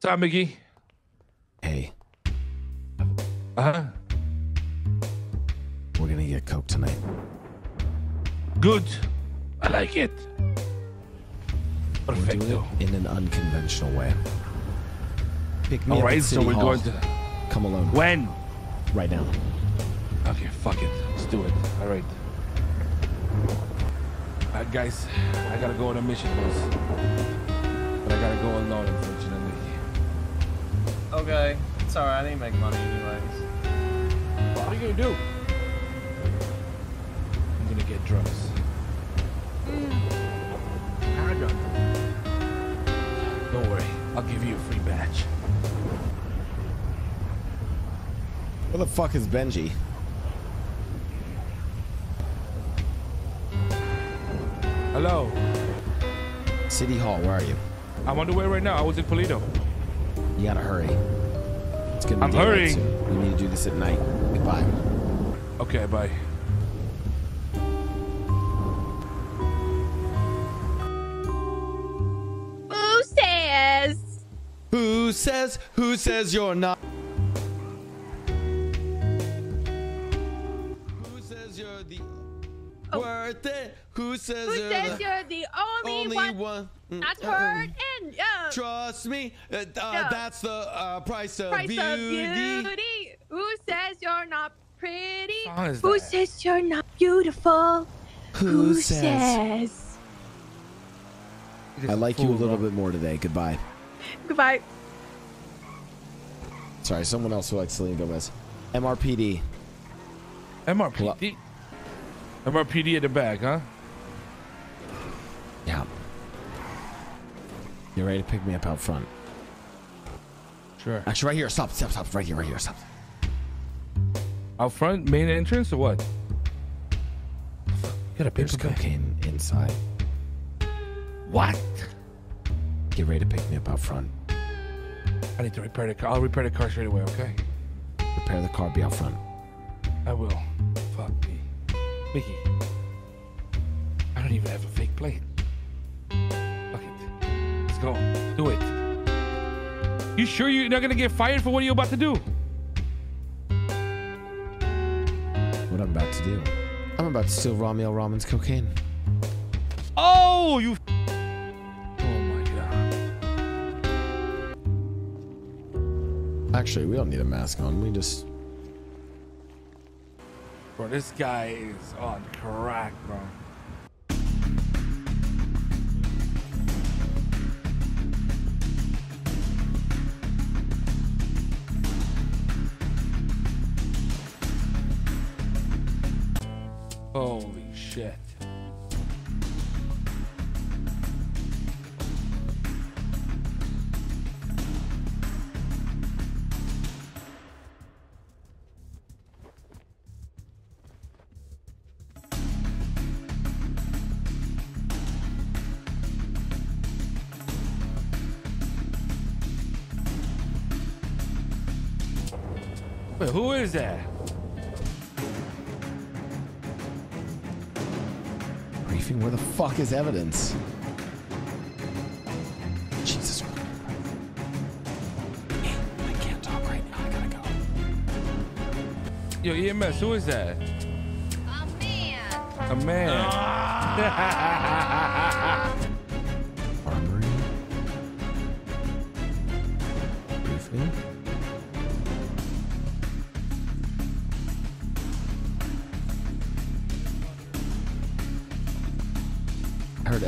What's up, Mickey? Hey, Uh huh. we're gonna get coke tonight. Good. I like it. We're doing Perfecto. it in an unconventional way. Pick me All up right, at so we're Hall. going to. come alone When? right now. Okay, fuck it. Let's do it. All right. Uh, guys, I gotta go on a mission, boss. But I gotta go alone, unfortunately. Okay, it's alright, I didn't make money anyways. What are you gonna do? I'm gonna get drugs. Hmm. Paragon. Don't worry, I'll give you a free batch. Where the fuck is Benji? Hello. City Hall, where are you? I'm on the way right now. I was in Paleto. You gotta hurry. It's gonna be I'm hurrying. soon. We need to do this at night. Goodbye. Okay, bye. Who says? Who says? Who says you're not? Who says you're the oh. worth it? Who says Who you're says the you're the only, only one, one? That's hurt and uh, Trust me, uh, uh, Yeah. that's the uh, price of price beauty. of beauty. Who says you're not pretty? Who that? says you're not beautiful? Who says? says? I like you a little bit more today. Goodbye. Goodbye. Sorry, someone else who likes Selena Gomez. MRPD. MRPD. MRPD at the back, huh? Yeah. You ready to pick me up out front? Sure. Actually, right here. Stop, stop, stop. Right here, right here. Stop. Out front, main entrance, or what? You got a There's cocaine inside. What? Get ready to pick me up out front. I need to repair the car. I'll repair the car straight away, okay? Repair the car. Be out front. I will. Fuck me. Mickey. I don't even have a fake plate. Fuck it. Let's go. Do it. You sure you're not gonna get fired for what you're about to do? What I'm about to do? I'm about to steal Ramee El-Rahman's cocaine. Oh, you. Oh my god. Actually, we don't need a mask on. We just. Bro, this guy is on crack, bro. Shit. Wait, who is that? Briefing? Where the fuck is evidence? Jesus. I can't talk right now. I gotta go. Yo, EMS, who is that? A man. Ah. Armory. Briefing.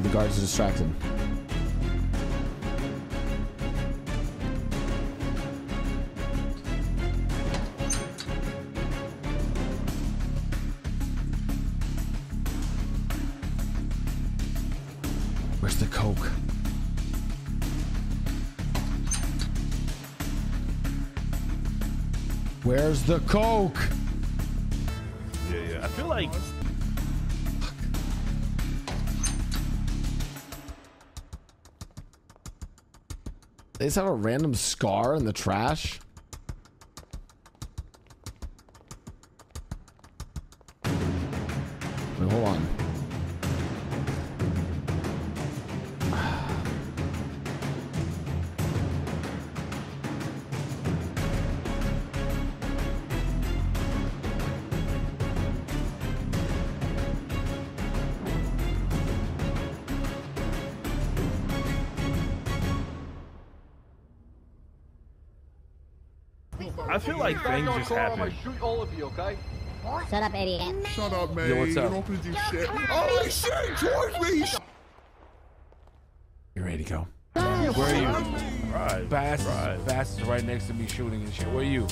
The guards to distracted. Where's the coke? Where's the coke? Yeah, yeah. I feel like They just have a random scar in the trash. I feel like things just happen. shoot all of you, okay? Shut up, idiot. Shut up, man. Yo, what's You up? don't gonna do shit. Oh, he's shooting towards me. He's You ready to go? Where are you? Right. Bass, Right. Bass is right next to me shooting and shit. Where are you?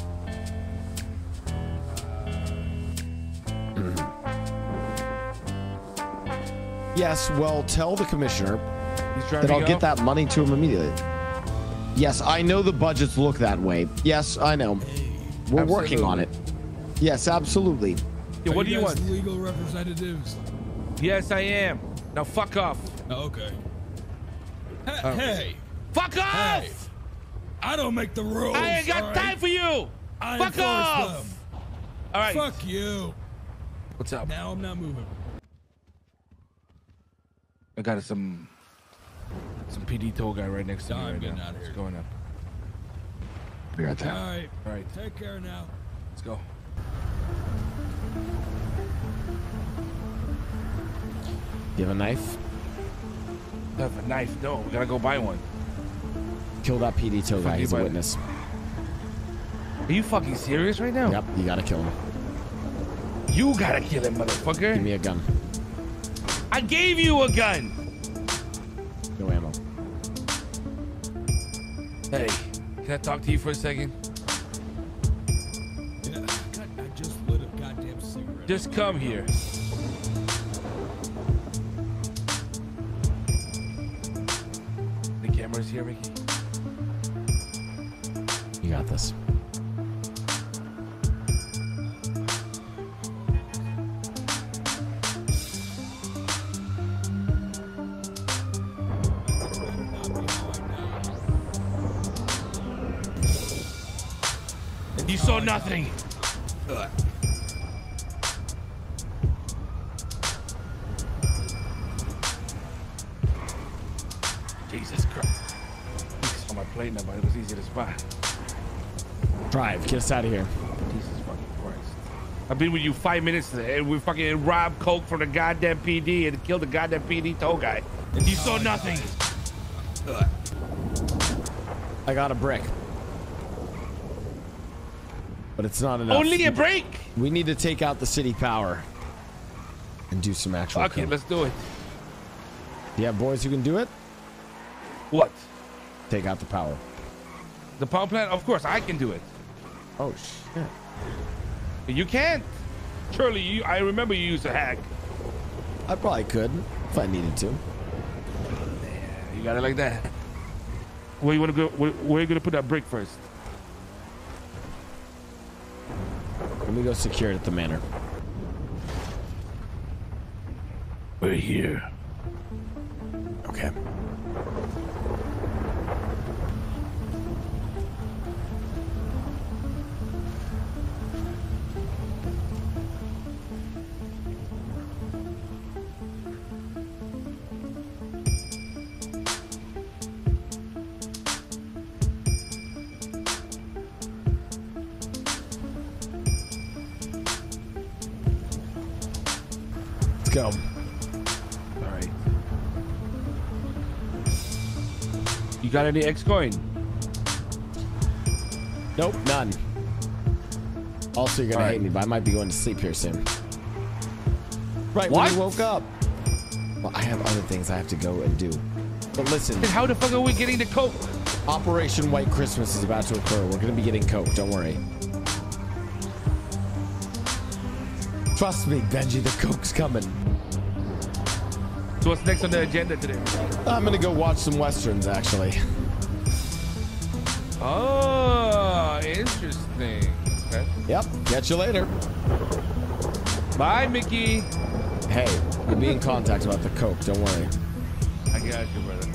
Yes, well, tell the commissioner that I'll go? get that money to him immediately. Yes, I know the budgets look that way. Yes, I know. We're working on it. Yes, absolutely. Yeah, what Are do you guys want? Legal representatives. Yes, I am. Now fuck off. Oh, okay. Hey, Oh. hey, Fuck off! hey! I don't make the rules. I ain't got all time right? for you. I Fuck off! them. All right. Fuck you. What's up? Now I'm not moving. I got some some PD tow guy right next to No, me I'm right getting now. out of What's here. going on? We got All right. All right, Take care now. let's go. You have a knife? I have a knife. No, we gotta go buy one. Kill that PD tow guy. He's a you, bud. witness. Are you fucking serious right now? Yep, you gotta kill him. You gotta kill him, motherfucker. Give me a gun. I gave you a gun. No ammo. Hey, can I talk to you for a second? Yeah, I just lit a goddamn cigarette. Just come here. The camera's here, Ricky. You got this. You saw nothing. Jesus Christ. It's on my plate now, but it was easy to spot. Drive. Get us out of here. Jesus fucking Christ. I've been with you five minutes eh, and we fucking robbed Coke from the goddamn PD and killed the goddamn PD tow guy. And you saw nothing. I got a brick. But it's not enough. Only a break. We need to take out the city power and do some actual. Okay, let's do it. Do you have boys who can do it? What? Take out the power. The power plant? Of course, I can do it. Oh shit! You can't. Surely, you, I remember you used a hack. I probably could if I needed to. You got it like that. Where you wanna go? Where, where you gonna put that brick first? Let me go secure it at the manor. We're here. Okay. Go. All right. You got any X coin? Nope, none. Also, you're gonna All right. hate me, but I might be going to sleep here soon. Right What? when you woke up. Well, I have other things I have to go and do. But listen, how the fuck are we getting the Coke? Operation White Christmas is about to occur. We're gonna be getting coke. Don't worry. Trust me, Benji. The coke's coming. So what's next on the agenda today? I'm gonna go watch some westerns. Actually, Oh, interesting. Okay. Yep. Catch you later. Bye, Mickey. Hey, we'll be in contact about the coke. Don't worry. I got you, brother.